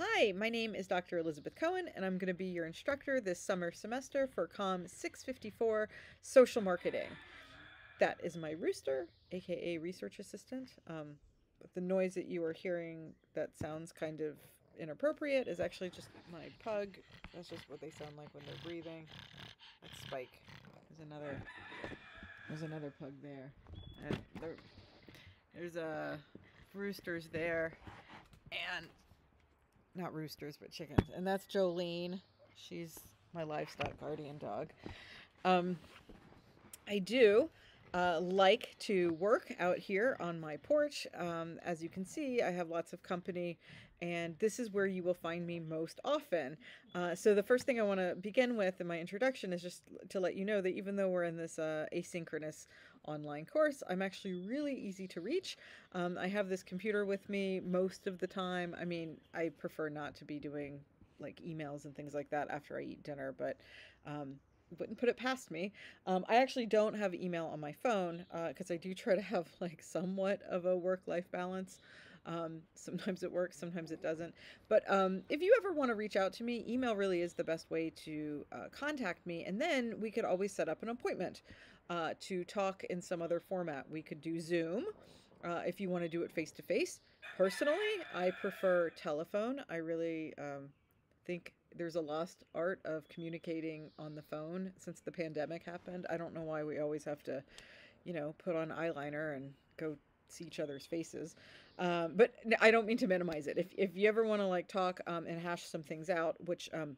Hi, my name is Dr. Elizabeth Cohen, and I'm going to be your instructor this summer semester for COM 654 Social Marketing. That is my rooster, aka research assistant. Um, the noise that you are hearing that sounds kind of inappropriate is actually just my pug. That's just what they sound like when they're breathing. That's Spike. There's another. There's another pug there. There, there's a uh, roosters there, and not roosters, but chickens. And that's Jolene. She's my livestock guardian dog. Um, I do uh, like to work out here on my porch. Um, as you can see, I have lots of company, and this is where you will find me most often. Uh, so the first thing I want to begin with in my introduction is just to let you know that even though we're in this uh, asynchronous online course, I'm actually really easy to reach. Um, I have this computer with me most of the time. I mean, I prefer not to be doing like emails and things like that after I eat dinner, but um, wouldn't put it past me. Um, I actually don't have email on my phone because uh, I do try to have like somewhat of a work life balance. Um, sometimes it works, sometimes it doesn't. But um, if you ever want to reach out to me, email really is the best way to uh, contact me. And then we could always set up an appointment uh, to talk in some other format. We could do Zoom uh, if you want to do it face to face. Personally, I prefer telephone. I really um, think there's a lost art of communicating on the phone since the pandemic happened. I don't know why we always have to, you know, put on eyeliner and go see each other's faces. Um, but I don't mean to minimize it. If, if you ever want to like talk um, and hash some things out, which um,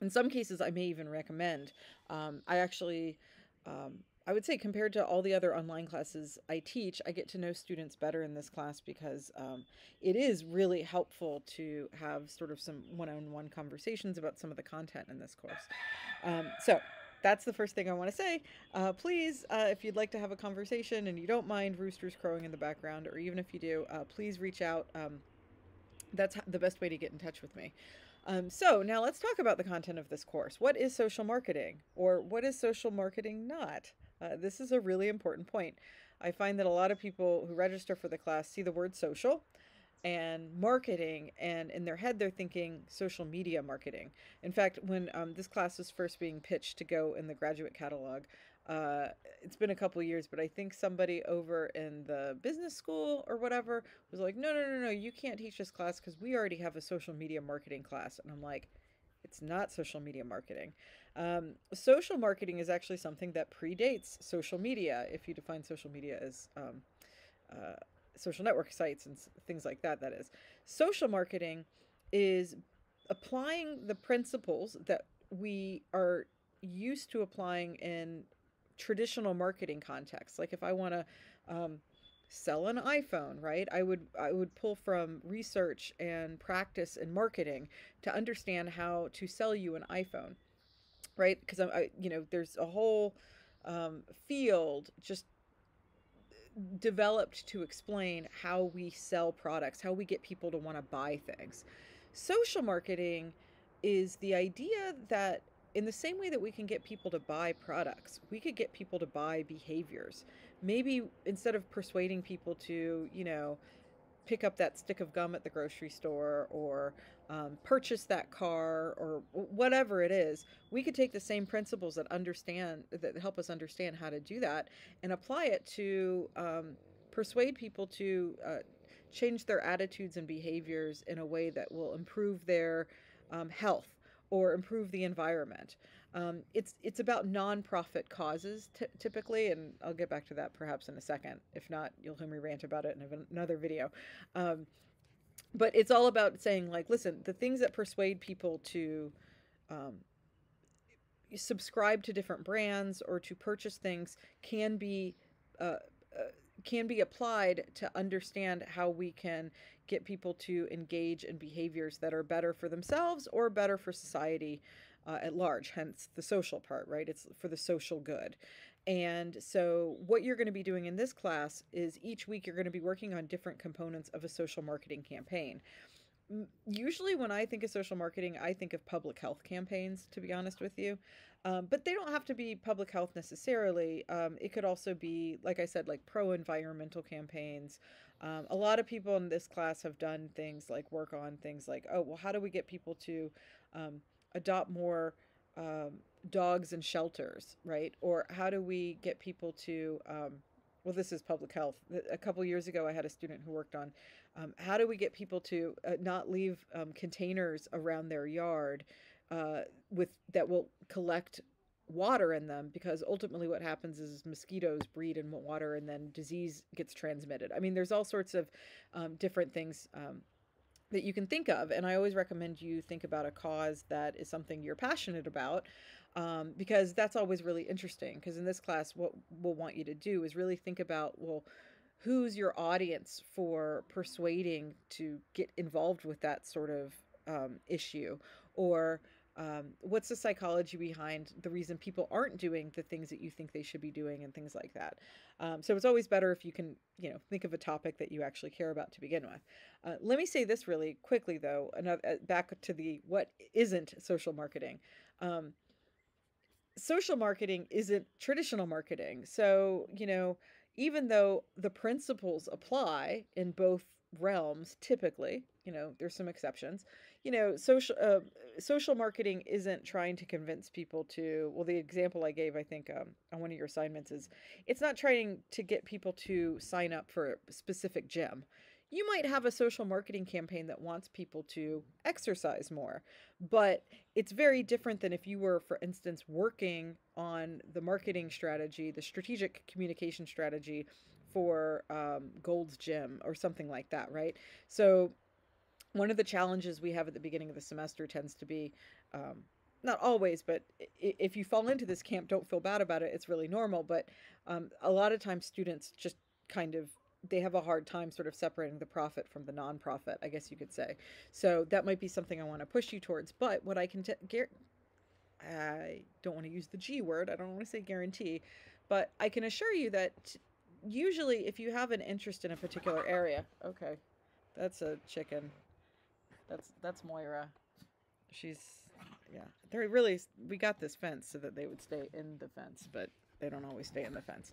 in some cases I may even recommend, um, I actually um, I would say compared to all the other online classes I teach, I get to know students better in this class because um, it is really helpful to have sort of some one-on-one conversations about some of the content in this course. Um, so that's the first thing I want to say. Uh, please, uh, if you'd like to have a conversation and you don't mind roosters crowing in the background, or even if you do, uh, please reach out. Um, that's the best way to get in touch with me. Um, so now let's talk about the content of this course. What is social marketing, or what is social marketing not? Uh, this is a really important point. I find that a lot of people who register for the class see the word social and marketing, and in their head, they're thinking social media marketing. In fact, when um, this class was first being pitched to go in the graduate catalog, uh, it's been a couple years, but I think somebody over in the business school or whatever was like, no, no, no, no, you can't teach this class because we already have a social media marketing class. And I'm like, it's not social media marketing. Um, social marketing is actually something that predates social media, if you define social media as um, uh, social network sites and things like that, that is. Social marketing is applying the principles that we are used to applying in traditional marketing contexts. Like if I want to um, sell an iPhone, right? I would I would pull from research and practice and marketing to understand how to sell you an iPhone right? Because I, you know, there's a whole um, field just developed to explain how we sell products, how we get people to want to buy things. Social marketing is the idea that in the same way that we can get people to buy products, we could get people to buy behaviors. Maybe instead of persuading people to, you know, pick up that stick of gum at the grocery store or um, purchase that car or whatever it is we could take the same principles that understand that help us understand how to do that and apply it to um, persuade people to uh, change their attitudes and behaviors in a way that will improve their um, health or improve the environment um, it's it's about nonprofit causes typically, and I'll get back to that perhaps in a second. If not, you'll hear me rant about it in another video. But it's all about saying like, listen, the things that persuade people to um, subscribe to different brands or to purchase things can be uh, uh, can be applied to understand how we can get people to engage in behaviors that are better for themselves or better for society uh, at large, hence the social part, right? It's for the social good. And so, what you're going to be doing in this class is each week you're going to be working on different components of a social marketing campaign. usually when I think of social marketing, I think of public health campaigns, to be honest with you. Um, but they don't have to be public health necessarily. Um, it could also be, like I said, like pro environmental campaigns. Um, a lot of people in this class have done things like work on things like, oh, well, how do we get people to um, adopt more um, dogs and shelters, right? Or how do we get people to, um, well, this is public health. A couple years ago, I had a student who worked on um, how do we get people to uh, not leave um, containers around their yard uh, with that will collect water in them because ultimately what happens is mosquitoes breed in water and then disease gets transmitted. I mean, there's all sorts of um, different things um, that you can think of. And I always recommend you think about a cause that is something you're passionate about um, because that's always really interesting. Because in this class, what we'll want you to do is really think about, well, who's your audience for persuading to get involved with that sort of um, issue? Or um, what's the psychology behind the reason people aren't doing the things that you think they should be doing and things like that um, so it's always better if you can you know think of a topic that you actually care about to begin with uh, let me say this really quickly though another, uh, back to the what isn't social marketing um, social marketing isn't traditional marketing. So you know even though the principles apply in both realms typically you know there's some exceptions you know social uh, social marketing isn't trying to convince people to well the example i gave i think um, on one of your assignments is it's not trying to get people to sign up for a specific gym you might have a social marketing campaign that wants people to exercise more but it's very different than if you were for instance working on the marketing strategy the strategic communication strategy for um, Gold's Gym or something like that, right? So one of the challenges we have at the beginning of the semester tends to be um, not always, but if you fall into this camp, don't feel bad about it. It's really normal. But um, a lot of times, students just kind of they have a hard time sort of separating the profit from the nonprofit, I guess you could say. So that might be something I want to push you towards. But what I can t- gar- I don't want to use the G word. I don't want to say guarantee, but I can assure you that usually if you have an interest in a particular area, okay, that's a chicken. That's that's Moira. She's yeah. They're really we got this fence so that they would stay in the fence, but they don't always stay in the fence.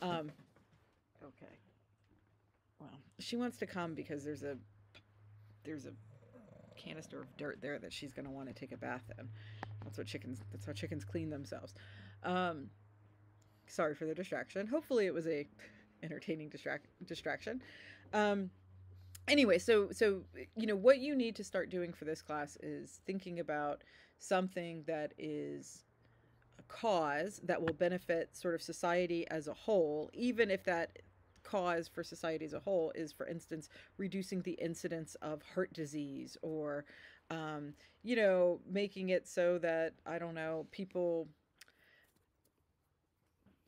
Um, okay. She wants to come because there's a there's a canister of dirt there that she's going to want to take a bath in. That's what chickens that's how chickens clean themselves. Um, sorry for the distraction. Hopefully it was a entertaining distract distraction. Um, anyway, so so you know what you need to start doing for this class is thinking about something that is a cause that will benefit sort of society as a whole, even if that cause for society as a whole is, for instance, reducing the incidence of heart disease or, um, you know, making it so that, I don't know, people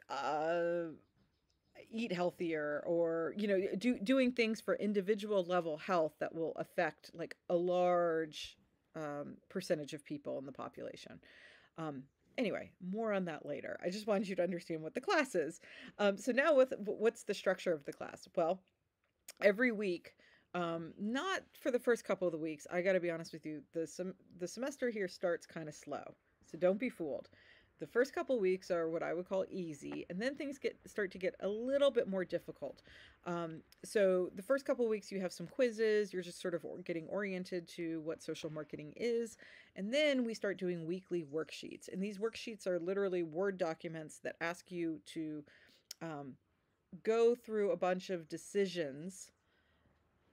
uh, eat healthier or you know do doing things for individual level health that will affect like a large um, percentage of people in the population. Um, anyway more on that later. I just wanted you to understand what the class is. Um, so now with what's the structure of the class? Well every week um, not for the first couple of the weeks i got to be honest with you the sem- the semester here starts kind of slow. So don't be fooled the first couple weeks are what I would call easy, and then things get start to get a little bit more difficult. Um, so the first couple weeks you have some quizzes, you're just sort of getting oriented to what social marketing is, and then we start doing weekly worksheets. And these worksheets are literally Word documents that ask you to um, go through a bunch of decisions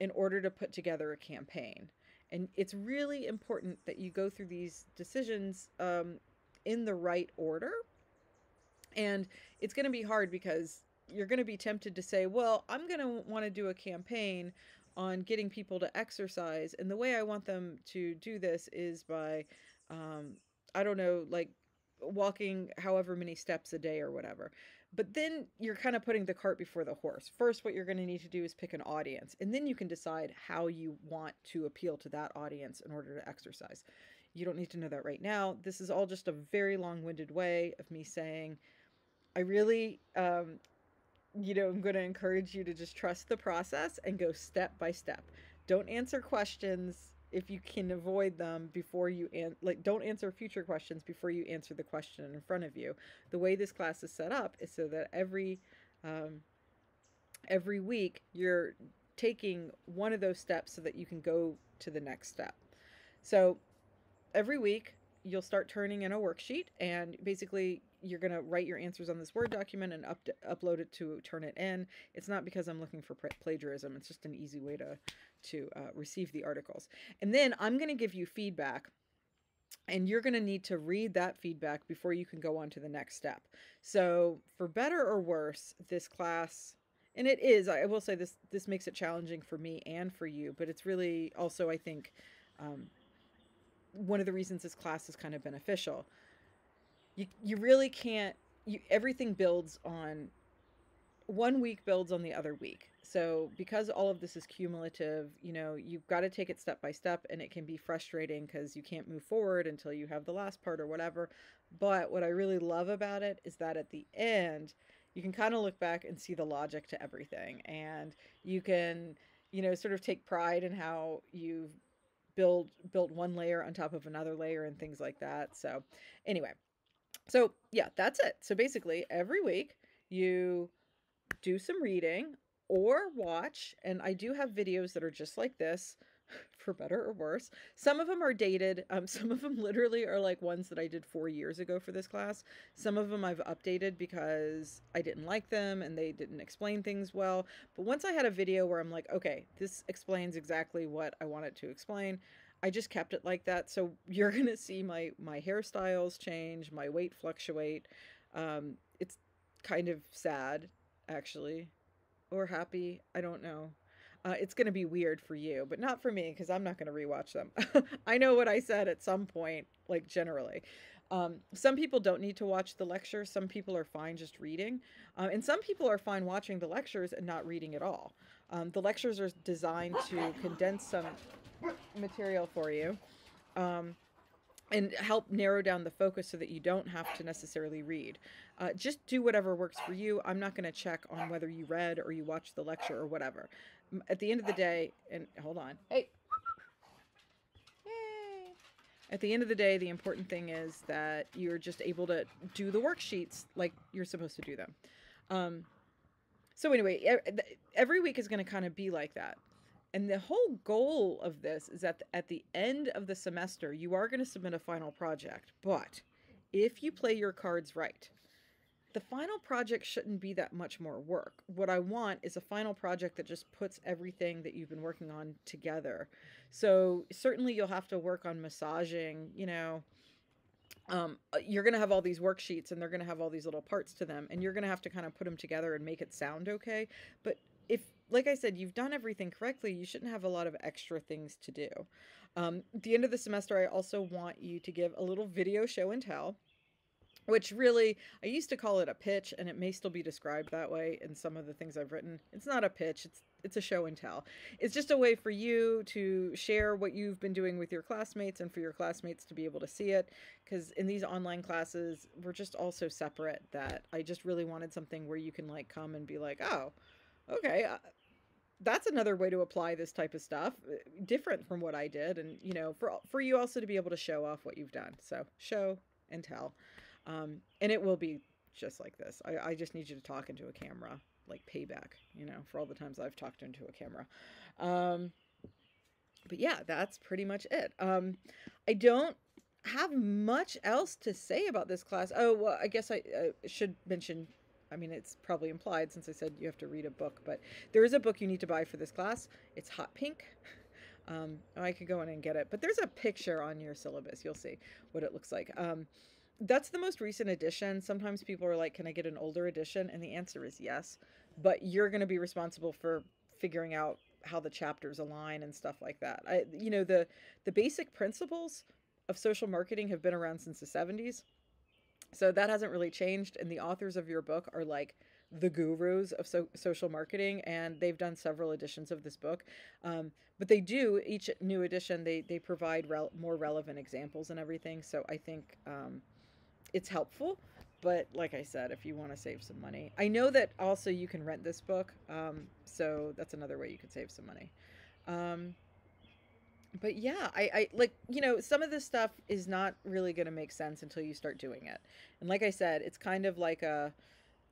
in order to put together a campaign. And it's really important that you go through these decisions um, in the right order. And it's going to be hard because you're going to be tempted to say, well, I'm going to want to do a campaign on getting people to exercise. And the way I want them to do this is by, um, I don't know, like walking however many steps a day or whatever. But then you're kind of putting the cart before the horse. First, what you're going to need to do is pick an audience, and then you can decide how you want to appeal to that audience in order to exercise. You don't need to know that right now. This is all just a very long winded way of me saying, I really, um, you know, I'm going to encourage you to just trust the process and go step by step. don't answer questions if you can avoid them before you an- like don't answer future questions before you answer the question in front of you the way this class is set up is so that every um, every week you're taking one of those steps so that you can go to the next step so every week you'll start turning in a worksheet and basically you're going to write your answers on this word document and up upload it to turn it in. it's not because i'm looking for plagiarism it's just an easy way to to uh, receive the articles and then i'm going to give you feedback and you're going to need to read that feedback before you can go on to the next step so for better or worse this class and it is i will say this this makes it challenging for me and for you but it's really also i think um, one of the reasons this class is kind of beneficial. You you really can't you everything builds on one week builds on the other week. So because all of this is cumulative, you know, you've got to take it step by step and it can be frustrating cuz you can't move forward until you have the last part or whatever. But what I really love about it is that at the end, you can kind of look back and see the logic to everything and you can, you know, sort of take pride in how you've build build one layer on top of another layer and things like that. So anyway, so yeah, that's it. So basically every week you do some reading or watch, and I do have videos that are just like this for better or worse. Some of them are dated. Um, some of them literally are like ones that I did four years ago for this class. Some of them I've updated because I didn't like them and they didn't explain things well. But once I had a video where I'm like, okay, this explains exactly what I want it to explain, I just kept it like that. So you're gonna see my my hairstyles change, my weight fluctuate. Um, it's kind of sad, actually, or happy. I don't know. Uh, it's going to be weird for you, but not for me because I'm not going to rewatch them. I know what I said at some point, like generally. Um, some people don't need to watch the lecture. Some people are fine just reading. Uh, and some people are fine watching the lectures and not reading at all. Um, the lectures are designed to condense some material for you. Um, and help narrow down the focus so that you don't have to necessarily read. Uh, just do whatever works for you. I'm not going to check on whether you read or you watched the lecture or whatever at the end of the day, and hold on. Hey. Yay. At the end of the day, the important thing is that you're just able to do the worksheets like you're supposed to do them. Um, so anyway, every week is going to kind of be like that. And the whole goal of this is that at the end of the semester, you are going to submit a final project. But if you play your cards right, the final project shouldn't be that much more work. What I want is a final project that just puts everything that you've been working on together. So certainly you'll have to work on massaging, you know, um, uh, you're going to have all these worksheets and they're going to have all these little parts to them and you're going to have to kind of put them together and make it sound okay. But if, like I said, you've done everything correctly, you shouldn't have a lot of extra things to do. Um, at the end of the semester, I also want you to give a little video show and tell which really I used to call it a pitch and it may still be described that way in some of the things I've written. It's not a pitch, it's it's a show and tell. It's just a way for you to share what you've been doing with your classmates and for your classmates to be able to see it cuz in these online classes we're just all so separate that I just really wanted something where you can like come and be like, "Oh, okay, uh, that's another way to apply this type of stuff uh, different from what I did and you know for for you also to be able to show off what you've done. So, show and tell. Um, and it will be just like this. I, I just need you to talk into a camera, like payback, you know, for all the times I've talked into a camera. Um, but yeah, that's pretty much it. Um, I don't have much else to say about this class. Oh, well, I guess I should mention. I mean, it's probably implied since I said you have to read a book, but there is a book you need to buy for this class. It's Hot Pink. Um, I could go in and get it, but there's a picture on your syllabus. You'll see what it looks like. Um, that's the most recent edition. Sometimes people are like, "Can I get an older edition?" And the answer is yes. But you're going to be responsible for figuring out how the chapters align and stuff like that. I, you know, the the basic principles of social marketing have been around since the 70s. So that hasn't really changed. And the authors of your book are like the gurus of so- social marketing, and they've done several editions of this book. Um, but they do each new edition they they provide rel- more relevant examples and everything. So I think um, it's helpful but like i said if you want to save some money i know that also you can rent this book um, so that's another way you could save some money Um, but yeah, I, I like, you know, some of this stuff is not really going to make sense until you start doing it. And like I said, it's kind of like a,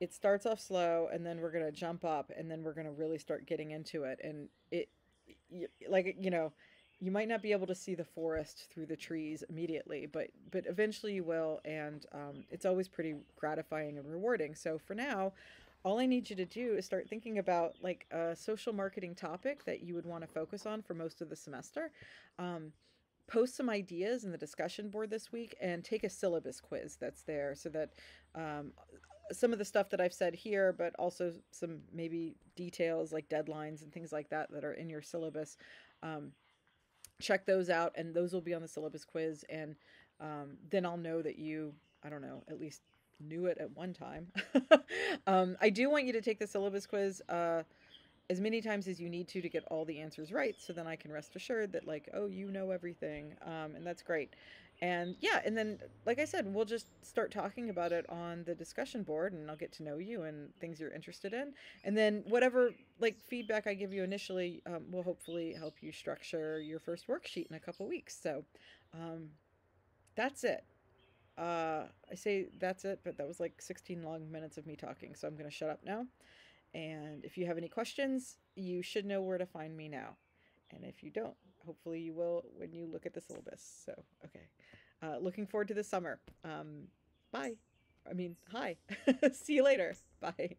it starts off slow and then we're going to jump up and then we're going to really start getting into it. And it, like, you know, you might not be able to see the forest through the trees immediately, but but eventually you will, and um, it's always pretty gratifying and rewarding. So for now, all I need you to do is start thinking about like a social marketing topic that you would want to focus on for most of the semester. Um, post some ideas in the discussion board this week and take a syllabus quiz that's there so that um, some of the stuff that I've said here, but also some maybe details like deadlines and things like that that are in your syllabus. Um, check those out, and those will be on the syllabus quiz. And um, then I'll know that you, I don't know, at least knew it at one time. um, I do want you to take the syllabus quiz uh, as many times as you need to to get all the answers right, so then I can rest assured that, like, oh, you know everything. Um, and that's great. And yeah, and then, like I said, we'll just start talking about it on the discussion board, and I'll get to know you and things you're interested in. And then, whatever like feedback I give you initially um, will hopefully help you structure your first worksheet in a couple weeks. So, um, that's it. Uh, I say that's it, but that was like 16 long minutes of me talking, so I'm going to shut up now. And if you have any questions, you should know where to find me now. And if you don't, hopefully you will when you look at the syllabus. So, okay. Uh, looking forward to the summer. Um, bye. I mean, hi. See you later. Bye.